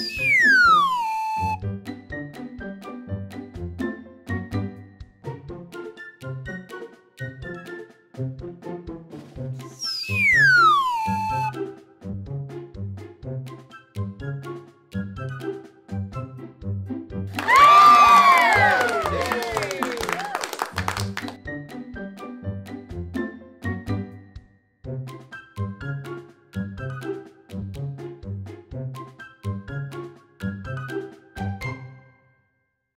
Música